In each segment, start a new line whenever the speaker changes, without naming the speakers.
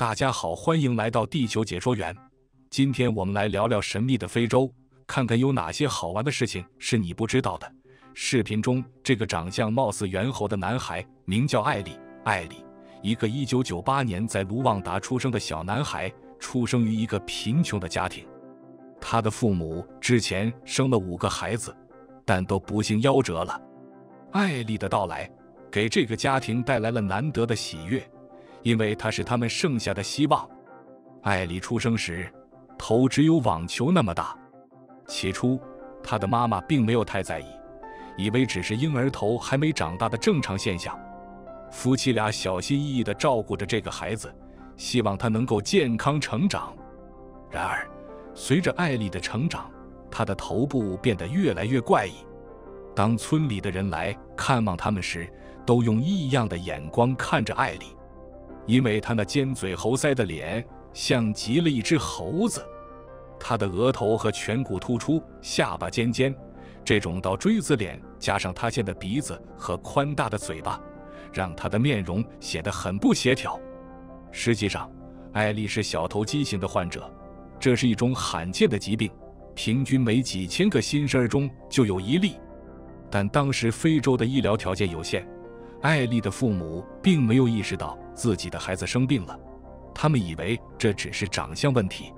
大家好，欢迎来到地球解说员。今天我们来聊聊神秘的非洲，看看有哪些好玩的事情是你不知道的。视频中这个长相貌似猿猴的男孩名叫艾利。艾利，一个1998年在卢旺达出生的小男孩，出生于一个贫穷的家庭。他的父母之前生了五个孩子，但都不幸夭折了。艾丽的到来给这个家庭带来了难得的喜悦，因为他是他们剩下的希望。艾丽出生时，头只有网球那么大。起初，他的妈妈并没有太在意，以为只是婴儿头还没长大的正常现象。夫妻俩小心翼翼地照顾着这个孩子，希望他能够健康成长。然而，随着艾丽的成长，她的头部变得越来越怪异。当村里的人来看望他们时，都用异样的眼光看着艾丽，因为他那尖嘴猴腮的脸像极了一只猴子。他的额头和颧骨突出，下巴尖尖，这种倒锥子脸加上塌陷的鼻子和宽大的嘴巴，让他的面容显得很不协调。实际上，艾丽是小头畸形的患者。这是一种罕见的疾病，平均每几千个新生儿中就有一例。但当时非洲的医疗条件有限，艾丽的父母并没有意识到自己的孩子生病了，他们以为这只是长相问题。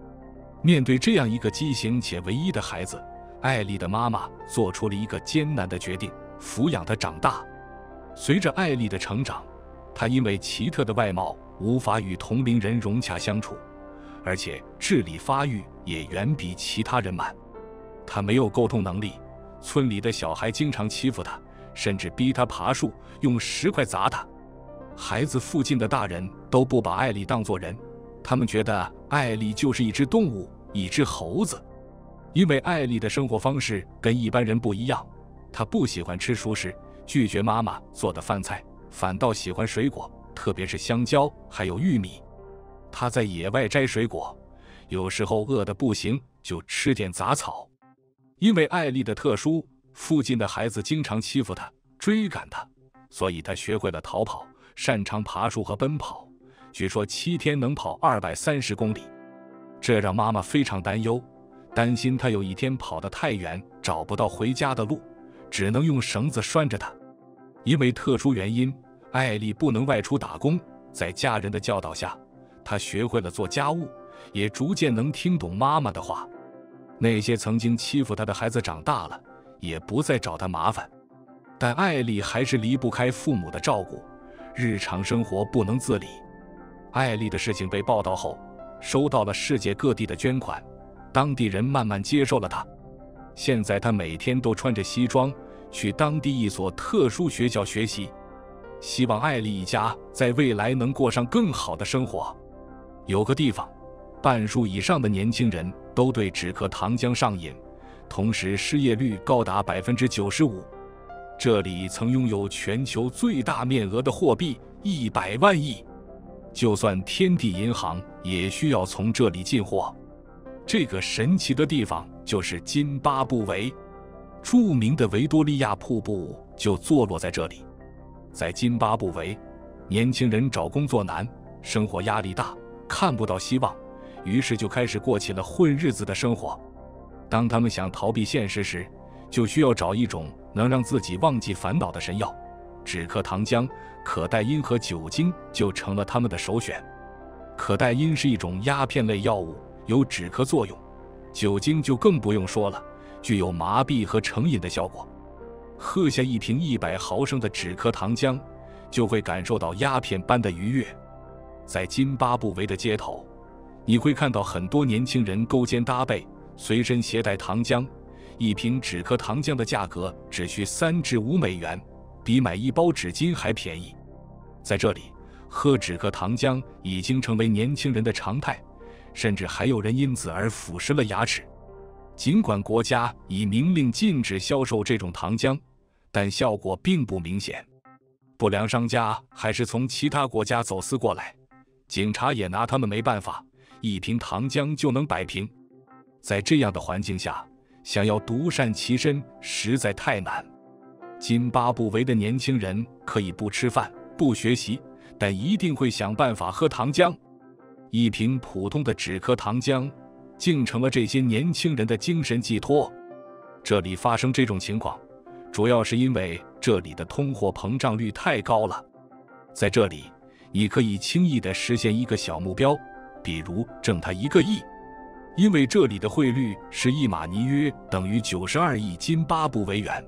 面对这样一个畸形且唯一的孩子，艾丽的妈妈做出了一个艰难的决定：抚养他长大。随着艾丽的成长，她因为奇特的外貌无法与同龄人融洽相处。而且智力发育也远比其他人慢，他没有沟通能力，村里的小孩经常欺负他，甚至逼他爬树，用石块砸他。孩子附近的大人都不把艾丽当作人，他们觉得艾丽就是一只动物，一只猴子。因为艾丽的生活方式跟一般人不一样，她不喜欢吃熟食，拒绝妈妈做的饭菜，反倒喜欢水果，特别是香蕉，还有玉米。他在野外摘水果，有时候饿得不行就吃点杂草。因为艾丽的特殊，附近的孩子经常欺负她、追赶她，所以她学会了逃跑，擅长爬树和奔跑。据说七天能跑二百三十公里，这让妈妈非常担忧，担心他有一天跑得太远，找不到回家的路，只能用绳子拴着他。因为特殊原因，艾丽不能外出打工，在家人的教导下。她学会了做家务，也逐渐能听懂妈妈的话。那些曾经欺负她的孩子长大了，也不再找她麻烦。但艾丽还是离不开父母的照顾，日常生活不能自理。艾丽的事情被报道后，收到了世界各地的捐款，当地人慢慢接受了她。现在她每天都穿着西装去当地一所特殊学校学习，希望艾丽一家在未来能过上更好的生活。有个地方，半数以上的年轻人都对止咳糖浆上瘾，同时失业率高达百分之九十五。这里曾拥有全球最大面额的货币一百万亿，就算天地银行也需要从这里进货。这个神奇的地方就是津巴布韦，著名的维多利亚瀑布就坐落在这里。在津巴布韦，年轻人找工作难，生活压力大。看不到希望，于是就开始过起了混日子的生活。当他们想逃避现实时，就需要找一种能让自己忘记烦恼的神药——止咳糖浆、可待因和酒精就成了他们的首选。可待因是一种鸦片类药物，有止咳作用；酒精就更不用说了，具有麻痹和成瘾的效果。喝下一瓶一百毫升的止咳糖浆，就会感受到鸦片般的愉悦。在津巴布韦的街头，你会看到很多年轻人勾肩搭背，随身携带糖浆。一瓶止咳糖浆的价格只需三至五美元，比买一包纸巾还便宜。在这里，喝止咳糖浆已经成为年轻人的常态，甚至还有人因此而腐蚀了牙齿。尽管国家已明令禁止销售这种糖浆，但效果并不明显。不良商家还是从其他国家走私过来。警察也拿他们没办法，一瓶糖浆就能摆平。在这样的环境下，想要独善其身实在太难。津巴布韦的年轻人可以不吃饭、不学习，但一定会想办法喝糖浆。一瓶普通的止咳糖浆，竟成了这些年轻人的精神寄托。这里发生这种情况，主要是因为这里的通货膨胀率太高了。在这里，你可以轻易地实现一个小目标，比如挣他一个亿，因为这里的汇率是一马尼约等于九十二亿津巴布韦元。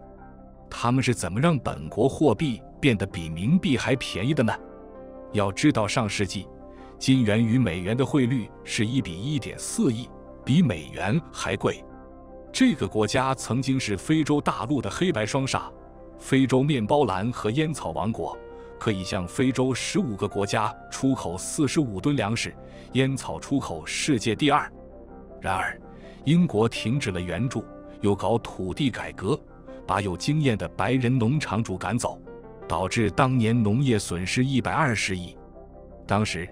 他们是怎么让本国货币变得比冥币还便宜的呢？要知道，上世纪金元与美元的汇率是一比一点四亿，比美元还贵。这个国家曾经是非洲大陆的黑白双煞，非洲面包篮和烟草王国，可以向非洲十五个国家出口四十五吨粮食，烟草出口世界第二。然而，英国停止了援助，又搞土地改革，把有经验的白人农场主赶走，导致当年农业损失一百二十亿。当时，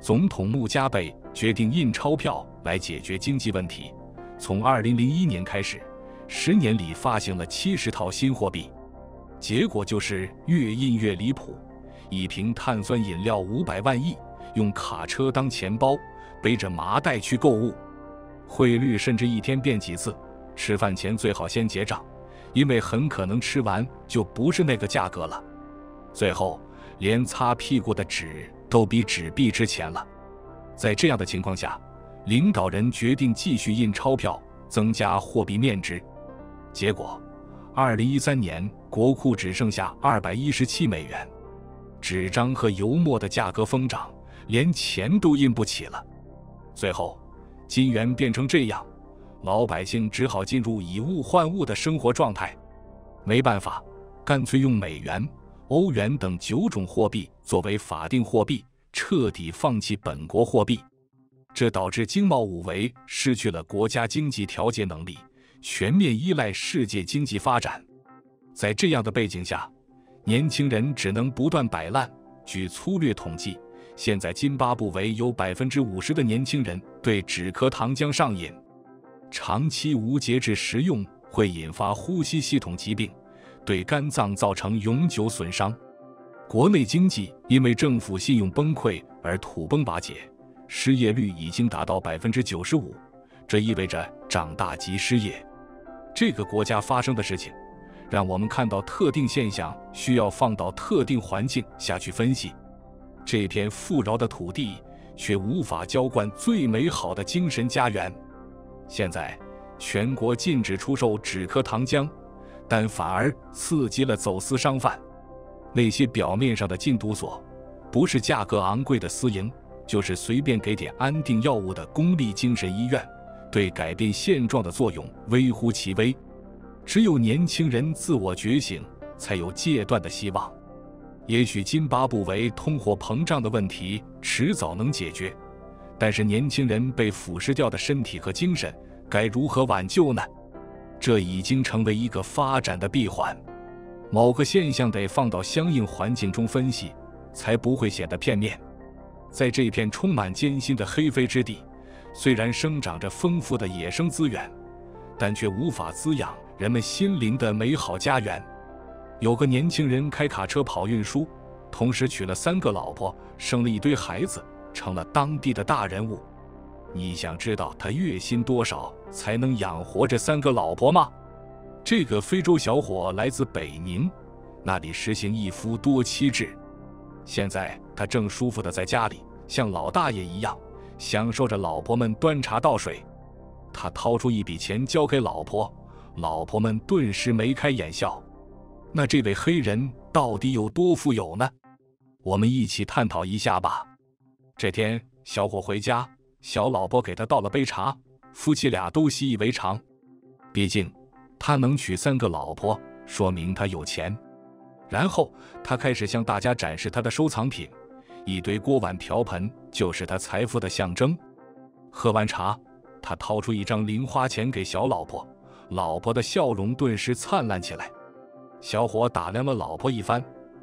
总统穆加贝决定印钞票来解决经济问题。从二零零一年开始，十年里发行了七十套新货币，结果就是越印越离谱。一瓶碳酸饮料五百万亿，用卡车当钱包，背着麻袋去购物。汇率甚至一天变几次，吃饭前最好先结账，因为很可能吃完就不是那个价格了。最后，连擦屁股的纸都比纸币值钱了。在这样的情况下。领导人决定继续印钞票，增加货币面值。结果，二零一三年国库只剩下二百一十七美元，纸张和油墨的价格疯涨，连钱都印不起了。最后，金元变成这样，老百姓只好进入以物换物的生活状态。没办法，干脆用美元、欧元等九种货币作为法定货币，彻底放弃本国货币。这导致经贸五维失去了国家经济调节能力，全面依赖世界经济发展。在这样的背景下，年轻人只能不断摆烂。据粗略统计，现在津巴布韦有百分之五十的年轻人对止咳糖浆上瘾，长期无节制食用会引发呼吸系统疾病，对肝脏造成永久损伤。国内经济因为政府信用崩溃而土崩瓦解。失业率已经达到百分之九十五，这意味着长大即失业。这个国家发生的事情，让我们看到特定现象需要放到特定环境下去分析。这片富饶的土地却无法浇灌最美好的精神家园。现在全国禁止出售止咳糖浆，但反而刺激了走私商贩。那些表面上的禁毒所，不是价格昂贵的私营。就是随便给点安定药物的公立精神医院，对改变现状的作用微乎其微。只有年轻人自我觉醒，才有戒断的希望。也许津巴布韦通货膨胀的问题迟早能解决，但是年轻人被腐蚀掉的身体和精神该如何挽救呢？这已经成为一个发展的闭环。某个现象得放到相应环境中分析，才不会显得片面。在这片充满艰辛的黑飞之地，虽然生长着丰富的野生资源，但却无法滋养人们心灵的美好家园。有个年轻人开卡车跑运输，同时娶了三个老婆，生了一堆孩子，成了当地的大人物。你想知道他月薪多少才能养活这三个老婆吗？这个非洲小伙来自北宁，那里实行一夫多妻制。现在他正舒服的在家里，像老大爷一样，享受着老婆们端茶倒水。他掏出一笔钱交给老婆，老婆们顿时眉开眼笑。那这位黑人到底有多富有呢？我们一起探讨一下吧。这天，小伙回家，小老婆给他倒了杯茶，夫妻俩都习以为常。毕竟，他能娶三个老婆，说明他有钱。然后他开始向大家展示他的收藏品，一堆锅碗瓢盆就是他财富的象征。喝完茶，他掏出一张零花钱给小老婆，老婆的笑容顿时灿烂起来。小伙打量了老婆一番，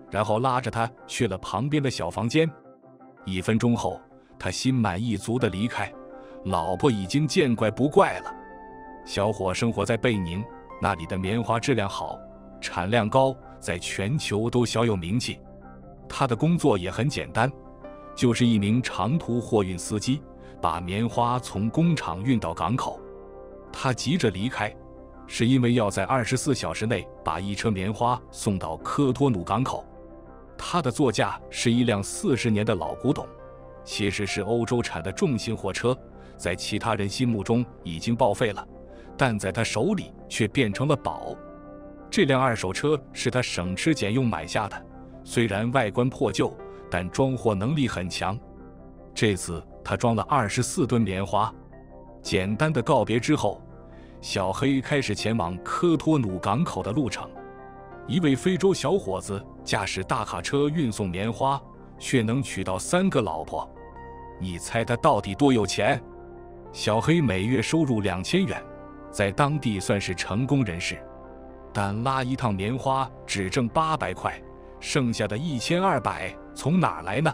然后拉着她去了旁边的小房间。一分钟后，他心满意足地离开，老婆已经见怪不怪了。小伙生活在贝宁，那里的棉花质量好，产量高。在全球都小有名气，他的工作也很简单，就是一名长途货运司机，把棉花从工厂运到港口。他急着离开，是因为要在二十四小时内把一车棉花送到科托努港口。他的座驾是一辆四十年的老古董，其实是欧洲产的重型货车，在其他人心目中已经报废了，但在他手里却变成了宝。这辆二手车是他省吃俭用买下的，虽然外观破旧，但装货能力很强。这次他装了二十四吨棉花。简单的告别之后，小黑开始前往科托努港口的路程。一位非洲小伙子驾驶大卡车运送棉花，却能娶到三个老婆。你猜他到底多有钱？小黑每月收入两千元，在当地算是成功人士。但拉一趟棉花只挣八百块，剩下的一千二百从哪来呢？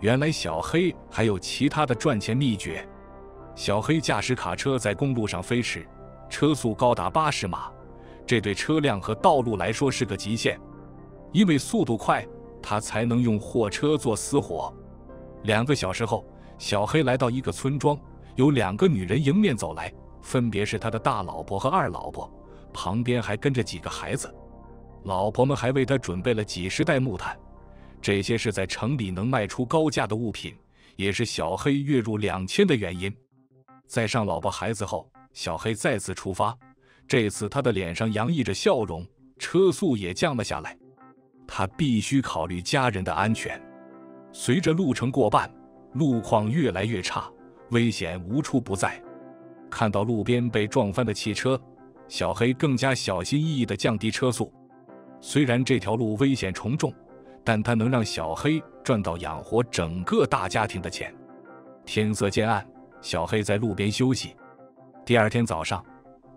原来小黑还有其他的赚钱秘诀。小黑驾驶卡车在公路上飞驰，车速高达八十码，这对车辆和道路来说是个极限。因为速度快，他才能用货车做私活。两个小时后，小黑来到一个村庄，有两个女人迎面走来，分别是他的大老婆和二老婆。旁边还跟着几个孩子，老婆们还为他准备了几十袋木炭，这些是在城里能卖出高价的物品，也是小黑月入两千的原因。在上老婆孩子后，小黑再次出发，这次他的脸上洋溢着笑容，车速也降了下来。他必须考虑家人的安全。随着路程过半，路况越来越差，危险无处不在。看到路边被撞翻的汽车。小黑更加小心翼翼地降低车速，虽然这条路危险重重，但它能让小黑赚到养活整个大家庭的钱。天色渐暗，小黑在路边休息。第二天早上，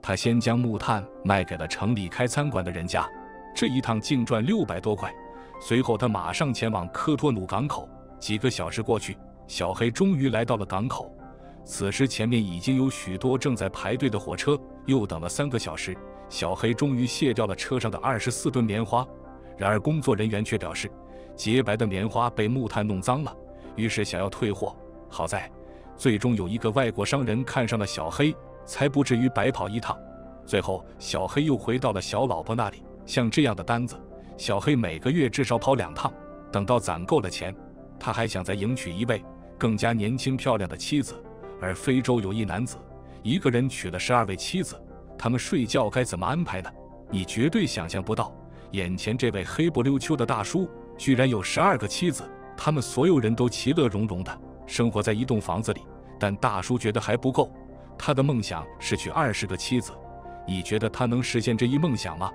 他先将木炭卖给了城里开餐馆的人家，这一趟净赚六百多块。随后，他马上前往科托努港口。几个小时过去，小黑终于来到了港口。此时，前面已经有许多正在排队的火车。又等了三个小时，小黑终于卸掉了车上的二十四吨棉花。然而，工作人员却表示，洁白的棉花被木炭弄脏了，于是想要退货。好在，最终有一个外国商人看上了小黑，才不至于白跑一趟。最后，小黑又回到了小老婆那里。像这样的单子，小黑每个月至少跑两趟。等到攒够了钱，他还想再迎娶一位更加年轻漂亮的妻子。而非洲有一男子。一个人娶了十二位妻子，他们睡觉该怎么安排呢？你绝对想象不到，眼前这位黑不溜秋的大叔居然有十二个妻子，他们所有人都其乐融融的生活在一栋房子里。但大叔觉得还不够，他的梦想是娶二十个妻子。你觉得他能实现这一梦想吗？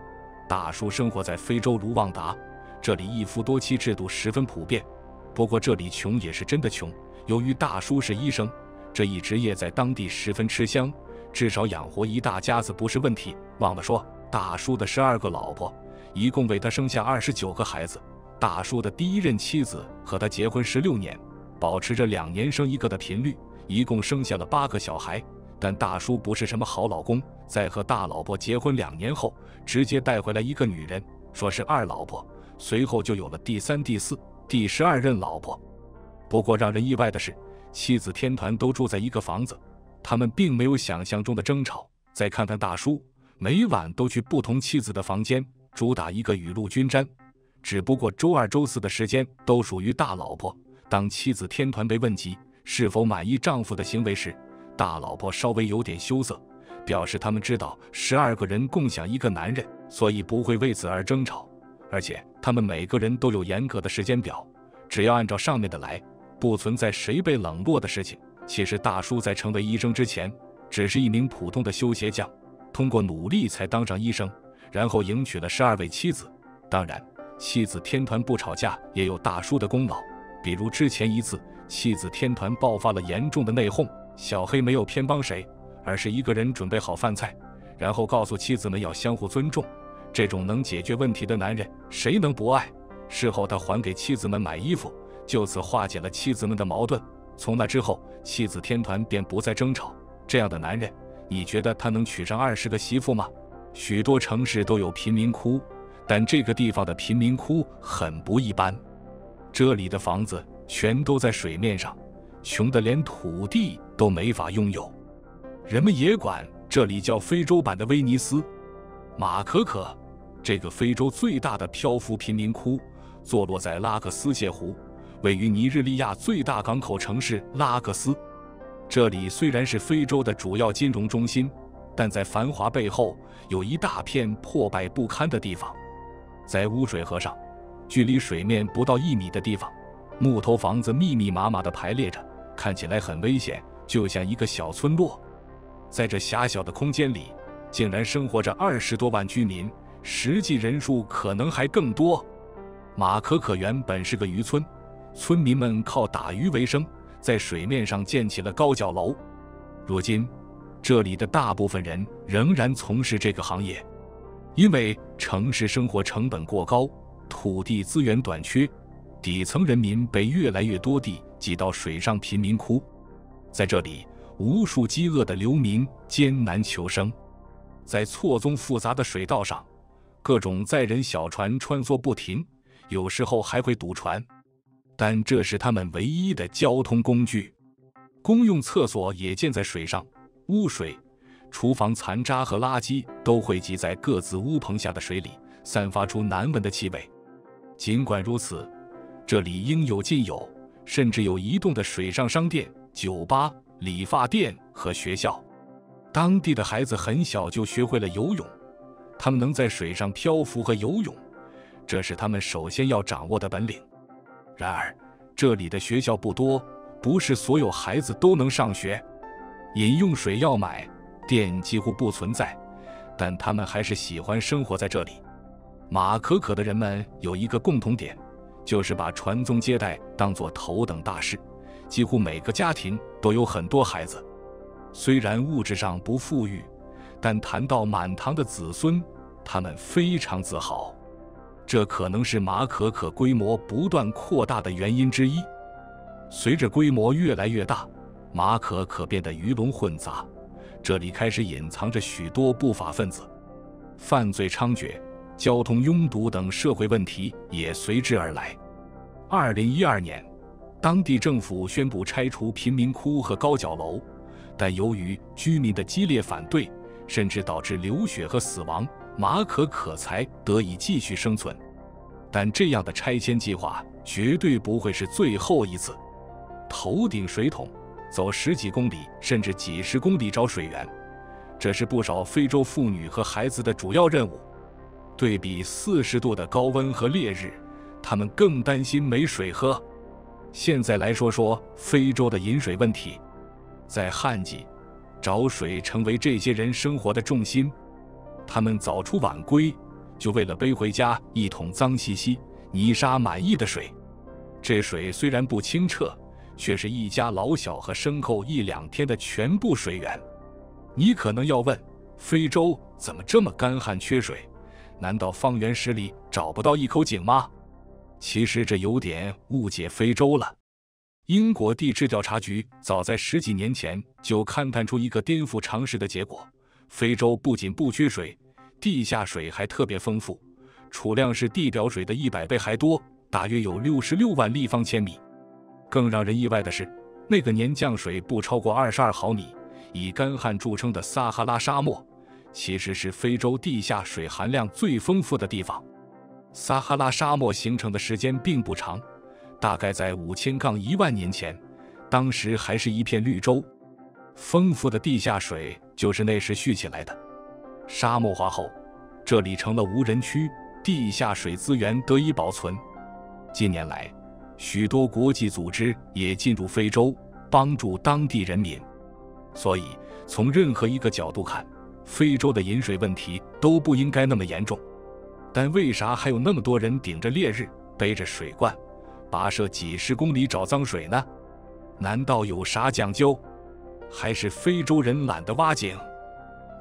大叔生活在非洲卢旺达，这里一夫多妻制度十分普遍。不过这里穷也是真的穷，由于大叔是医生。这一职业在当地十分吃香，至少养活一大家子不是问题。忘了说，大叔的十二个老婆，一共为他生下二十九个孩子。大叔的第一任妻子和他结婚十六年，保持着两年生一个的频率，一共生下了八个小孩。但大叔不是什么好老公，在和大老婆结婚两年后，直接带回来一个女人，说是二老婆。随后就有了第三、第四、第十二任老婆。不过让人意外的是。妻子天团都住在一个房子，他们并没有想象中的争吵。再看看大叔，每晚都去不同妻子的房间，主打一个雨露均沾。只不过周二、周四的时间都属于大老婆。当妻子天团被问及是否满意丈夫的行为时，大老婆稍微有点羞涩，表示他们知道十二个人共享一个男人，所以不会为此而争吵。而且他们每个人都有严格的时间表，只要按照上面的来。不存在谁被冷落的事情。其实大叔在成为医生之前，只是一名普通的修鞋匠，通过努力才当上医生，然后迎娶了十二位妻子。当然，妻子天团不吵架也有大叔的功劳。比如之前一次，妻子天团爆发了严重的内讧，小黑没有偏帮谁，而是一个人准备好饭菜，然后告诉妻子们要相互尊重。这种能解决问题的男人，谁能不爱？事后他还给妻子们买衣服。就此化解了妻子们的矛盾。从那之后，妻子天团便不再争吵。这样的男人，你觉得他能娶上二十个媳妇吗？许多城市都有贫民窟，但这个地方的贫民窟很不一般。这里的房子全都在水面上，穷得连土地都没法拥有。人们也管这里叫非洲版的威尼斯。马可可，这个非洲最大的漂浮贫民窟，坐落在拉克斯泻湖，位于尼日利亚最大港口城市拉各斯。这里虽然是非洲的主要金融中心，但在繁华背后有一大片破败不堪的地方。在污水河上，距离水面不到一米的地方，木头房子密密麻麻地排列着，看起来很危险，就像一个小村落。在这狭小的空间里，竟然生活着二十多万居民，实际人数可能还更多。马可可原本是个渔村，村民们靠打鱼为生。在水面上建起了高脚楼，如今，这里的大部分人仍然从事这个行业，因为城市生活成本过高，土地资源短缺，底层人民被越来越多地挤到水上贫民窟，在这里，无数饥饿的流民艰难求生，在错综复杂的水道上，各种载人小船穿梭不停，有时候还会堵船。但这是他们唯一的交通工具，公用厕所也建在水上，污水、厨房残渣和垃圾都汇集在各自屋棚下的水里，散发出难闻的气味。尽管如此，这里应有尽有，甚至有移动的水上商店、酒吧、理发店和学校。当地的孩子很小就学会了游泳，他们能在水上漂浮和游泳，这是他们首先要掌握的本领。然而，这里的学校不多，不是所有孩子都能上学。饮用水要买，电几乎不存在，但他们还是喜欢生活在这里。马可可的人们有一个共同点，就是把传宗接代当作头等大事。几乎每个家庭都有很多孩子，虽然物质上不富裕，但谈到满堂的子孙，他们非常自豪。这可能是马可可规模不断扩大的原因之一。随着规模越来越大，马可可变得鱼龙混杂，这里开始隐藏着许多不法分子，犯罪猖獗，交通拥堵等社会问题也随之而来。二零一二年，当地政府宣布拆除贫民窟和高脚楼，但由于居民的激烈反对，甚至导致流血和死亡。马可可才得以继续生存，但这样的拆迁计划绝对不会是最后一次。头顶水桶，走十几公里甚至几十公里找水源，这是不少非洲妇女和孩子的主要任务。对比四十度的高温和烈日，他们更担心没水喝。现在来说说非洲的饮水问题，在旱季，找水成为这些人生活的重心。他们早出晚归，就为了背回家一桶脏兮兮、泥沙满溢的水。这水虽然不清澈，却是一家老小和牲口一两天的全部水源。你可能要问：非洲怎么这么干旱缺水？难道方圆十里找不到一口井吗？其实这有点误解非洲了。英国地质调查局早在十几年前就勘探出一个颠覆常识的结果。非洲不仅不缺水，地下水还特别丰富，储量是地表水的一百倍还多，大约有六十六万立方千米。更让人意外的是，那个年降水不超过二十二毫米、以干旱著称的撒哈拉沙漠，其实是非洲地下水含量最丰富的地方。撒哈拉沙漠形成的时间并不长，大概在五千杠一万年前，当时还是一片绿洲。丰富的地下水就是那时蓄起来的。沙漠化后，这里成了无人区，地下水资源得以保存。近年来，许多国际组织也进入非洲，帮助当地人民。所以，从任何一个角度看，非洲的饮水问题都不应该那么严重。但为啥还有那么多人顶着烈日，背着水罐，跋涉几十公里找脏水呢？难道有啥讲究？还是非洲人懒得挖井，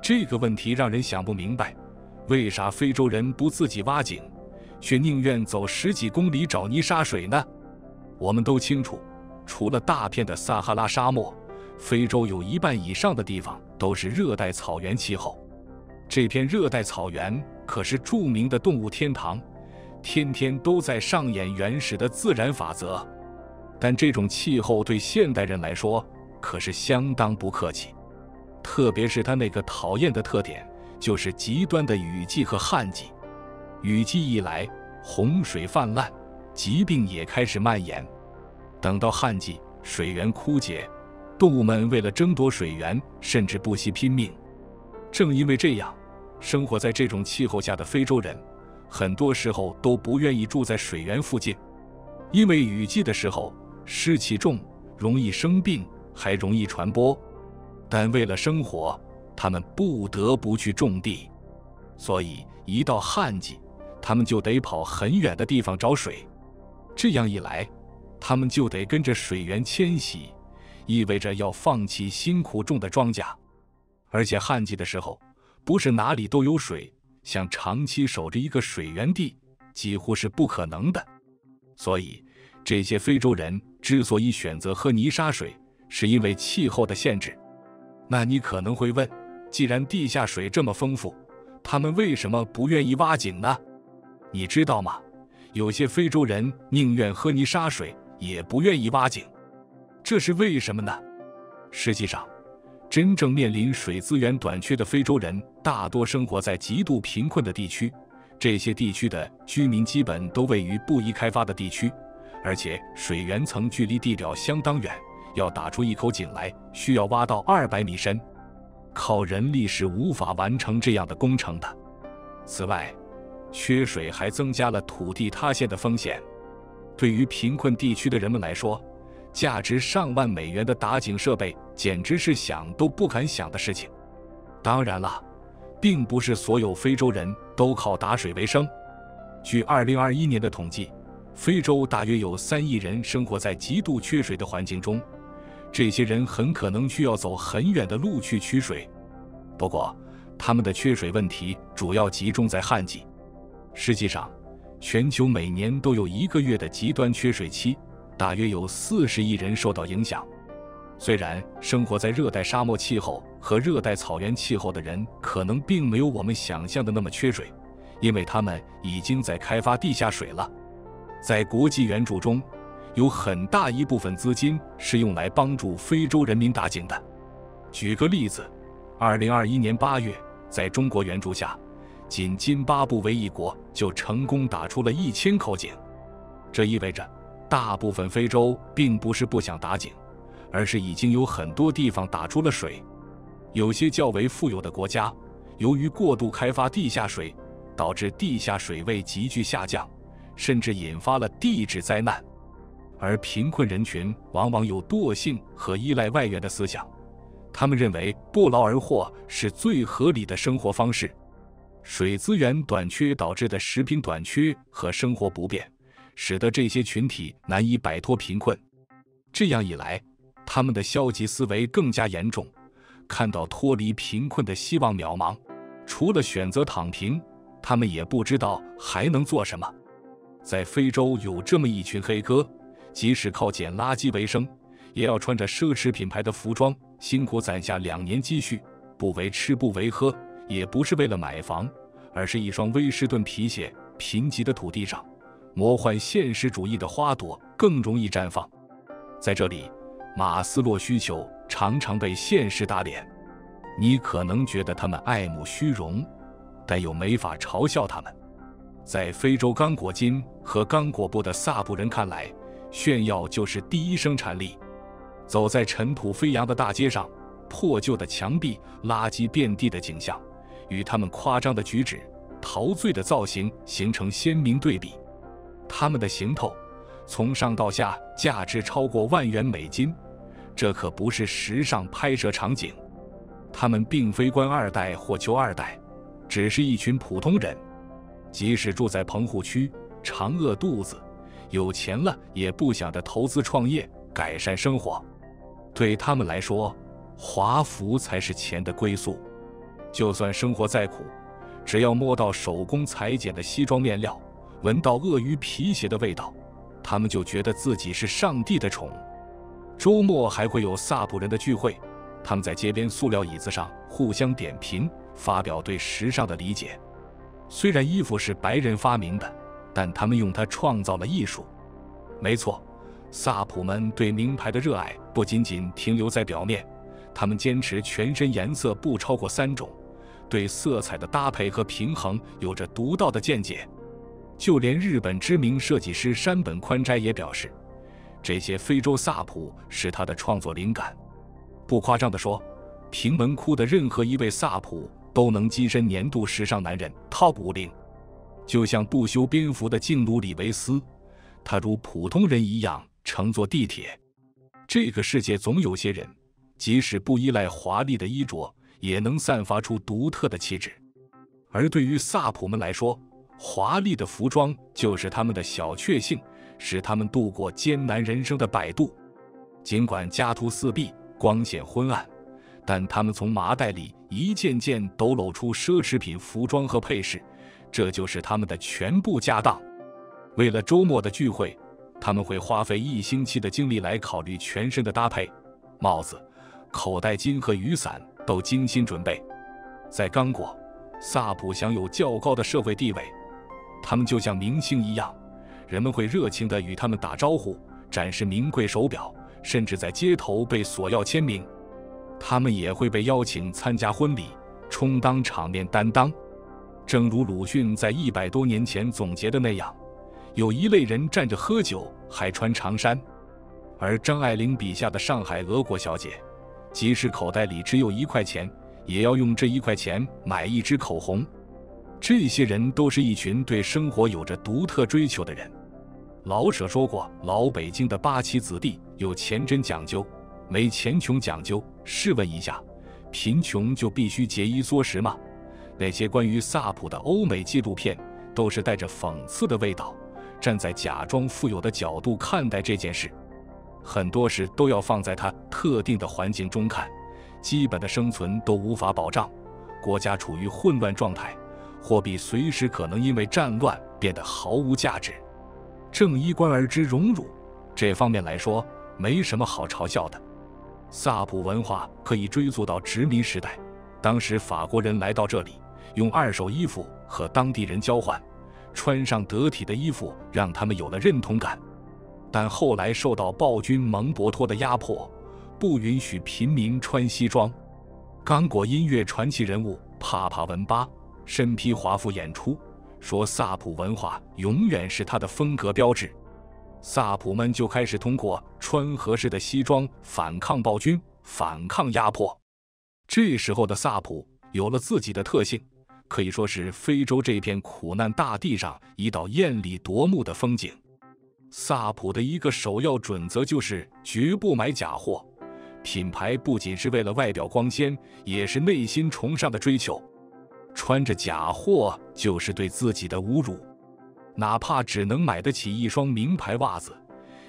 这个问题让人想不明白。为啥非洲人不自己挖井，却宁愿走十几公里找泥沙水呢？我们都清楚，除了大片的撒哈拉沙漠，非洲有一半以上的地方都是热带草原气候。这片热带草原可是著名的动物天堂，天天都在上演原始的自然法则。但这种气候对现代人来说可是相当不客气，特别是它那个讨厌的特点，就是极端的雨季和旱季。雨季一来，洪水泛滥，疾病也开始蔓延；等到旱季，水源枯竭，动物们为了争夺水源，甚至不惜拼命。正因为这样，生活在这种气候下的非洲人，很多时候都不愿意住在水源附近，因为雨季的时候湿气重，容易生病，还容易传播。但为了生活，他们不得不去种地，所以一到旱季，他们就得跑很远的地方找水，这样一来，他们就得跟着水源迁徙，意味着要放弃辛苦种的庄稼。而且旱季的时候，不是哪里都有水，想长期守着一个水源地，几乎是不可能的。所以，这些非洲人之所以选择喝泥沙水，是因为气候的限制。那你可能会问，既然地下水这么丰富，他们为什么不愿意挖井呢？你知道吗？有些非洲人宁愿喝泥沙水，也不愿意挖井，这是为什么呢？实际上，真正面临水资源短缺的非洲人，大多生活在极度贫困的地区。这些地区的居民基本都位于不宜开发的地区，而且水源层距离地表相当远，要打出一口井来，需要挖到二百米深，靠人力是无法完成这样的工程的。此外，缺水还增加了土地塌陷的风险。对于贫困地区的人们来说，价值上万美元的打井设备简直是想都不敢想的事情。当然了，并不是所有非洲人都靠打水为生。据2021年的统计，非洲大约有3亿人生活在极度缺水的环境中，这些人很可能需要走很远的路去取水。不过，他们的缺水问题主要集中在旱季。实际上，全球每年都有一个月的极端缺水期，大约有四十亿人受到影响。虽然生活在热带沙漠气候和热带草原气候的人可能并没有我们想象的那么缺水，因为他们已经在开发地下水了。在国际援助中，有很大一部分资金是用来帮助非洲人民打井的。举个例子，二零二一年八月，在中国援助下。仅津巴布韦一国就成功打出了一千口井，这意味着大部分非洲并不是不想打井，而是已经有很多地方打出了水。有些较为富有的国家，由于过度开发地下水，导致地下水位急剧下降，甚至引发了地质灾难。而贫困人群往往有惰性和依赖外援的思想，他们认为不劳而获是最合理的生活方式。水资源短缺导致的食品短缺和生活不便，使得这些群体难以摆脱贫困。这样一来，他们的消极思维更加严重，看到脱离贫困的希望渺茫，除了选择躺平，他们也不知道还能做什么。在非洲，有这么一群黑哥，即使靠捡垃圾为生，也要穿着奢侈品牌的服装，辛苦攒下两年积蓄，不为吃，不为喝。也不是为了买房，而是一双威士顿皮鞋。贫瘠的土地上，魔幻现实主义的花朵更容易绽放。在这里，马斯洛需求常常被现实打脸。你可能觉得他们爱慕虚荣，但又没法嘲笑他们。在非洲刚果金和刚果布的萨布人看来，炫耀就是第一生产力。走在尘土飞扬的大街上，破旧的墙壁、垃圾遍地的景象。与他们夸张的举止、陶醉的造型形成鲜明对比。他们的行头从上到下价值超过万元美金，这可不是时尚拍摄场景。他们并非官二代或穷二代，只是一群普通人。即使住在棚户区，常饿肚子，有钱了也不想着投资创业改善生活。对他们来说，华服才是钱的归宿。就算生活再苦，只要摸到手工裁剪的西装面料，闻到鳄鱼皮鞋的味道，他们就觉得自己是上帝的宠。周末还会有萨普人的聚会，他们在街边塑料椅子上互相点评，发表对时尚的理解。虽然衣服是白人发明的，但他们用它创造了艺术。没错，萨普们对名牌的热爱不仅仅停留在表面，他们坚持全身颜色不超过三种，对色彩的搭配和平衡有着独到的见解。就连日本知名设计师山本宽斋也表示，这些非洲萨普是他的创作灵感。不夸张地说，平门窟的任何一位萨普都能跻身年度时尚男人 TOP 五零。就像不修边幅的静茹里维斯，他如普通人一样。乘坐地铁，这个世界总有些人，即使不依赖华丽的衣着，也能散发出独特的气质。而对于萨普们来说，华丽的服装就是他们的小确幸，是他们度过艰难人生的摆渡。尽管家徒四壁、光线昏暗，但他们从麻袋里一件件抖搂出奢侈品服装和配饰，这就是他们的全部家当。为了周末的聚会。他们会花费一星期的精力来考虑全身的搭配，帽子、口袋巾和雨伞都精心准备。在刚果，萨普享有较高的社会地位，他们就像明星一样，人们会热情地与他们打招呼，展示名贵手表，甚至在街头被索要签名。他们也会被邀请参加婚礼，充当场面担当。正如鲁迅在一百多年前总结的那样。有一类人站着喝酒还穿长衫，而张爱玲笔下的上海俄国小姐，即使口袋里只有一块钱，也要用这一块钱买一支口红。这些人都是一群对生活有着独特追求的人。老舍说过：“老北京的八旗子弟，有钱真讲究，没钱穷讲究。试问一下，贫穷就必须节衣缩食吗？”那些关于萨普的欧美纪录片，都是带着讽刺的味道。站在假装富有的角度看待这件事，很多事都要放在他特定的环境中看，基本的生存都无法保障，国家处于混乱状态，货币随时可能因为战乱变得毫无价值。正衣冠而知荣辱，这方面来说没什么好嘲笑的。萨普文化可以追溯到殖民时代，当时法国人来到这里，用二手衣服和当地人交换。穿上得体的衣服，让他们有了认同感。但后来受到暴君蒙博托的压迫，不允许平民穿西装。刚果音乐传奇人物帕帕文巴身披华服演出，说萨普文化永远是他的风格标志。萨普们就开始通过穿合适的西装反抗暴君，反抗压迫。这时候的萨普有了自己的特性。可以说是非洲这片苦难大地上一道艳丽夺目的风景。萨普的一个首要准则就是绝不买假货。品牌不仅是为了外表光鲜，也是内心崇尚的追求。穿着假货就是对自己的侮辱。哪怕只能买得起一双名牌袜子，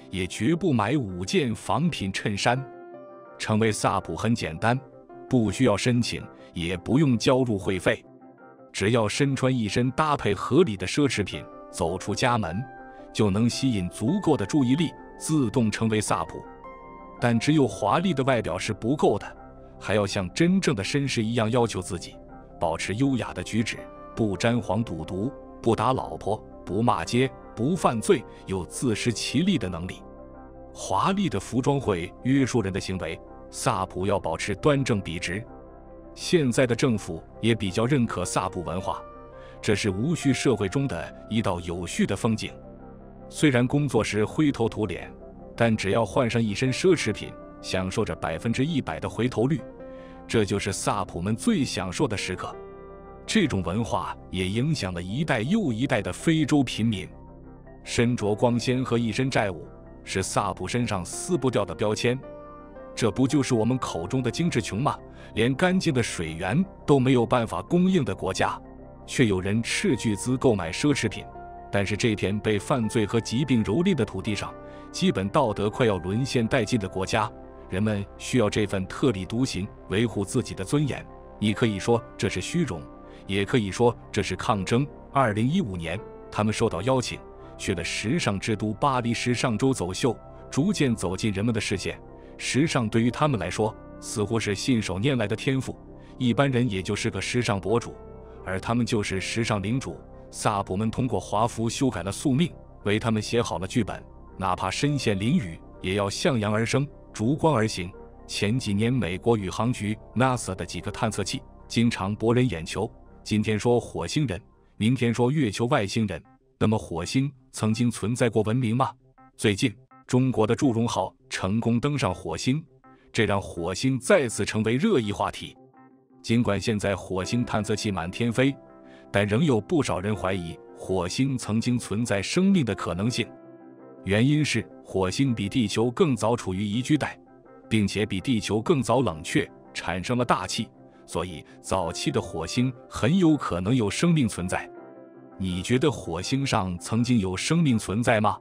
也绝不买五件仿品衬衫。成为萨普很简单，不需要申请，也不用交入会费。只要身穿一身搭配合理的奢侈品，走出家门，就能吸引足够的注意力，自动成为萨普。但只有华丽的外表是不够的，还要像真正的绅士一样要求自己，保持优雅的举止，不沾黄赌毒，不打老婆，不骂街，不犯罪，有自食其力的能力。华丽的服装会约束人的行为，萨普要保持端正笔直。现在的政府也比较认可萨普文化，这是无序社会中的一道有序的风景。虽然工作时灰头土脸，但只要换上一身奢侈品，享受着百分之一百的回头率，这就是萨普们最享受的时刻。这种文化也影响了一代又一代的非洲平民。身着光鲜和一身债务是萨普身上撕不掉的标签。这不就是我们口中的精致穷吗？连干净的水源都没有办法供应的国家，却有人斥巨资购买奢侈品。但是这片被犯罪和疾病蹂躏的土地上，基本道德快要沦陷殆尽的国家，人们需要这份特立独行，维护自己的尊严。你可以说这是虚荣，也可以说这是抗争。二零一五年，他们受到邀请，去了时尚之都巴黎时尚周走秀，逐渐走进人们的视线。时尚对于他们来说似乎是信手拈来的天赋，一般人也就是个时尚博主，而他们就是时尚领主。萨普们通过华服修改了宿命，为他们写好了剧本。哪怕身陷囹圄，也要向阳而生，逐光而行。前几年，美国宇航局 NASA 的几个探测器经常博人眼球，今天说火星人，明天说月球外星人。那么，火星曾经存在过文明吗？最近，中国的祝融号成功登上火星，这让火星再次成为热议话题。尽管现在火星探测器满天飞，但仍有不少人怀疑火星曾经存在生命的可能性。原因是火星比地球更早处于宜居带。并且比地球更早冷却，产生了大气，所以早期的火星很有可能有生命存在。你觉得火星上曾经有生命存在吗？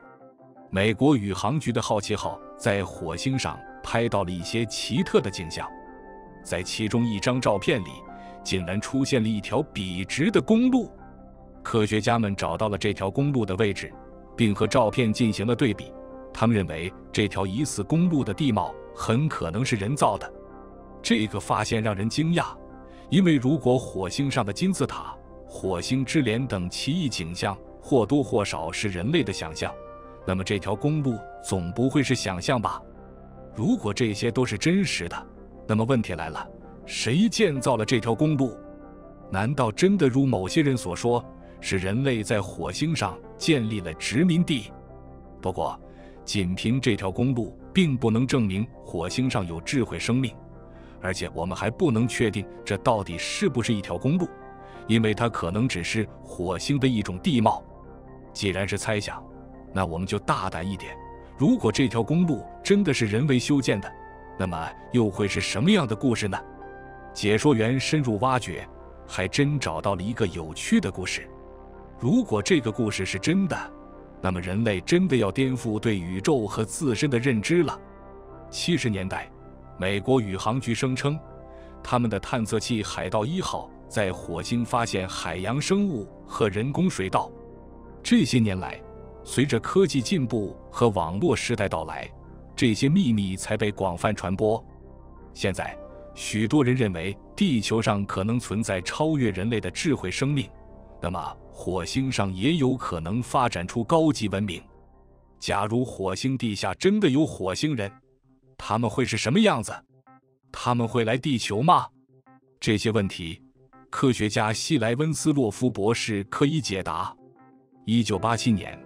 美国宇航局的好奇号在火星上拍到了一些奇特的景象，在其中一张照片里，竟然出现了一条笔直的公路。科学家们找到了这条公路的位置，并和照片进行了对比。他们认为这条疑似公路的地貌。很可能是人造的，这个发现让人惊讶，因为如果火星上的金字塔、火星之镰等奇异景象或多或少是人类的想象，那么这条公路总不会是想象吧？如果这些都是真实的，那么问题来了：谁建造了这条公路？难道真的如某些人所说，是人类在火星上建立了殖民地？不过，仅凭这条公路。并不能证明火星上有智慧生命，而且我们还不能确定这到底是不是一条公路，因为它可能只是火星的一种地貌。既然是猜想，那我们就大胆一点。如果这条公路真的是人为修建的，那么又会是什么样的故事呢？解说员深入挖掘，还真找到了一个有趣的故事。如果这个故事是真的，那么，人类真的要颠覆对宇宙和自身的认知了。七十年代，美国宇航局声称，他们的探测器“海盗一号”在火星发现海洋生物和人工水稻。这些年来，随着科技进步和网络时代到来，这些秘密才被广泛传播。现在，许多人认为地球上可能存在超越人类的智慧生命。那么，火星上也有可能发展出高级文明。假如火星地下真的有火星人，他们会是什么样子？他们会来地球吗？这些问题，科学家希莱温斯洛夫博士可以解答。一九八七年，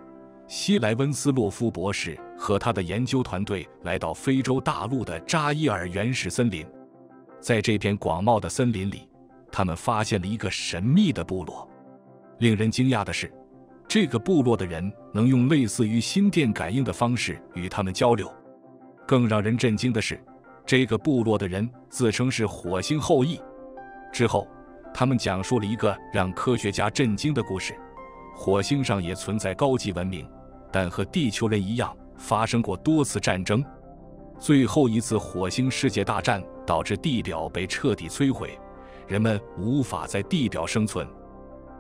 希莱温斯洛夫博士和他的研究团队来到非洲大陆的扎伊尔原始森林，在这片广袤的森林里，他们发现了一个神秘的部落。令人惊讶的是，这个部落的人能用类似于心电感应的方式与他们交流。更让人震惊的是，这个部落的人自称是火星后裔。之后，他们讲述了一个让科学家震惊的故事：火星上也存在高级文明，但和地球人一样发生过多次战争。最后一次火星世界大战导致地表被彻底摧毁，人们无法在地表生存。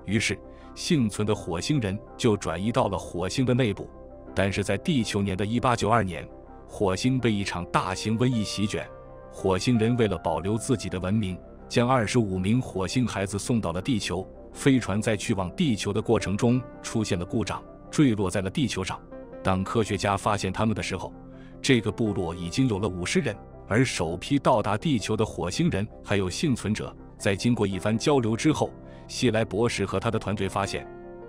于是。幸存的火星人就转移到了火星的内部，但是在地球年的一八九二年，火星被一场大型瘟疫席卷。火星人为了保留自己的文明，将二十五名火星孩子送到了地球。飞船在去往地球的过程中出现了故障，坠落在了地球上。当科学家发现他们的时候，这个部落已经有了五十人，而首批到达地球的火星人还有幸存者。在经过一番交流之后，希莱博士和他的团队发现，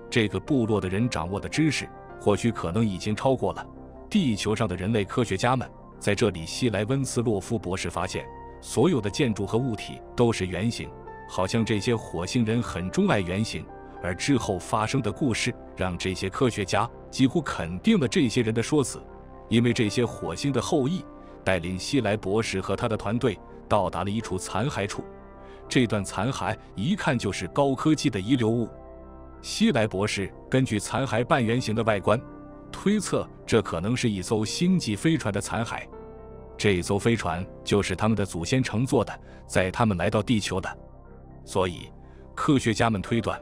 这个部落的人掌握的知识，或许可能已经超过了地球上的人类科学家们。在这里，希莱温斯洛夫博士发现，所有的建筑和物体都是圆形，好像这些火星人很钟爱圆形。而之后发生的故事，让这些科学家几乎肯定了这些人的说辞，因为这些火星的后裔带领希莱博士和他的团队到达了一处残骸处。这段残骸一看就是高科技的遗留物。希莱博士根据残骸半圆形的外观，推测这可能是一艘星际飞船的残骸。这艘飞船就是他们的祖先乘坐的，在他们来到地球的。所以，科学家们推断，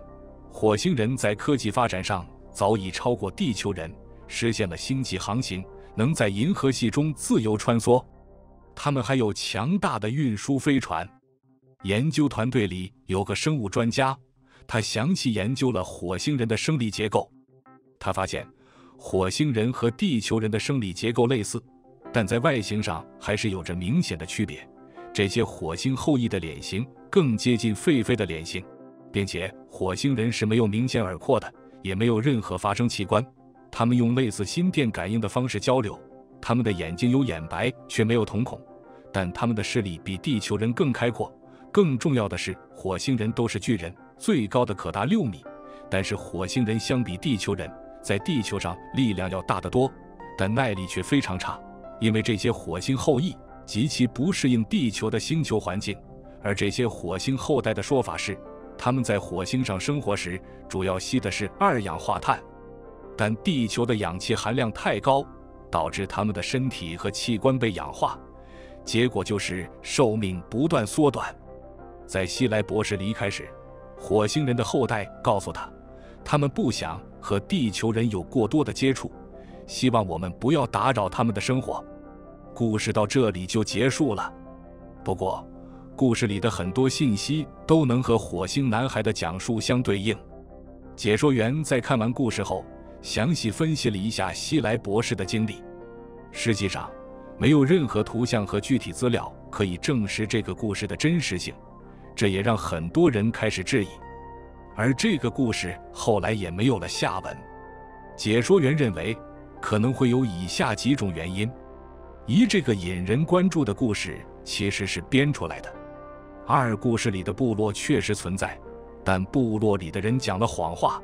火星人在科技发展上早已超过地球人，实现了星际航行，能在银河系中自由穿梭。他们还有强大的运输飞船。研究团队里有个生物专家，他详细研究了火星人的生理结构。他发现，火星人和地球人的生理结构类似，但在外形上还是有着明显的区别。这些火星后裔的脸型更接近狒狒的脸型，并且火星人是没有明显耳廓的，也没有任何发声器官。他们用类似心电感应的方式交流。他们的眼睛有眼白，却没有瞳孔，但他们的视力比地球人更开阔。更重要的是，火星人都是巨人，最高的可达六米。但是火星人相比地球人，在地球上力量要大得多，但耐力却非常差，因为这些火星后裔极其不适应地球的星球环境。而这些火星后代的说法是，他们在火星上生活时主要吸的是二氧化碳，但地球的氧气含量太高，导致他们的身体和器官被氧化，结果就是寿命不断缩短。在希莱博士离开时，火星人的后代告诉他，他们不想和地球人有过多的接触，希望我们不要打扰他们的生活。故事到这里就结束了。不过，故事里的很多信息都能和火星男孩的讲述相对应。解说员在看完故事后，详细分析了一下希莱博士的经历。实际上，没有任何图像和具体资料可以证实这个故事的真实性，这也让很多人开始质疑。而这个故事后来也没有了下文。解说员认为，可能会有以下几种原因：一，这个引人关注的故事其实是编出来的。二故事里的部落确实存在，但部落里的人讲了谎话。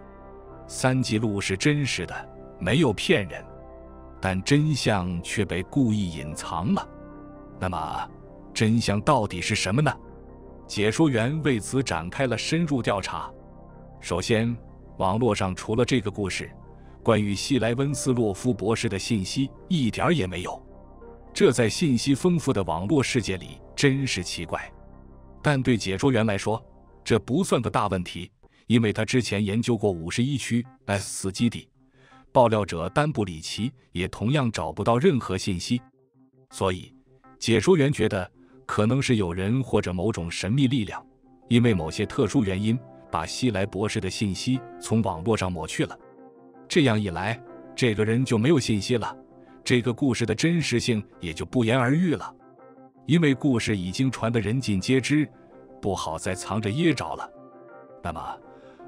三记录是真实的，没有骗人，但真相却被故意隐藏了。那么，真相到底是什么呢？解说员为此展开了深入调查。首先，网络上除了这个故事，关于希莱温斯洛夫博士的信息一点也没有。这在信息丰富的网络世界里真是奇怪。但对解说员来说，这不算个大问题，因为他之前研究过五十一区 S 四基地，爆料者丹布里奇也同样找不到任何信息，所以解说员觉得可能是有人或者某种神秘力量，因为某些特殊原因把希莱博士的信息从网络上抹去了。这样一来，这个人就没有信息了，这个故事的真实性也就不言而喻了。因为故事已经传得人尽皆知，不好再藏着掖着了。那么，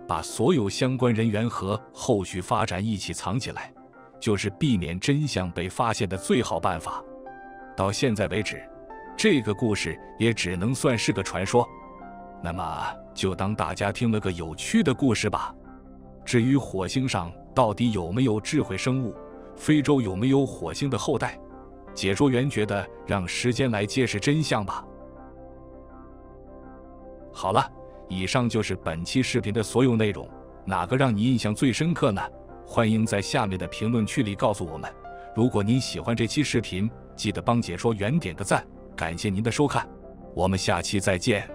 把所有相关人员和后续发展一起藏起来，就是避免真相被发现的最好办法。到现在为止，这个故事也只能算是个传说。那么，就当大家听了个有趣的故事吧。至于火星上到底有没有智慧生物，非洲有没有火星的后代？解说员觉得，让时间来揭示真相吧。好了，以上就是本期视频的所有内容，哪个让你印象最深刻呢？欢迎在下面的评论区里告诉我们。如果您喜欢这期视频，记得帮解说员点个赞，感谢您的收看，我们下期再见。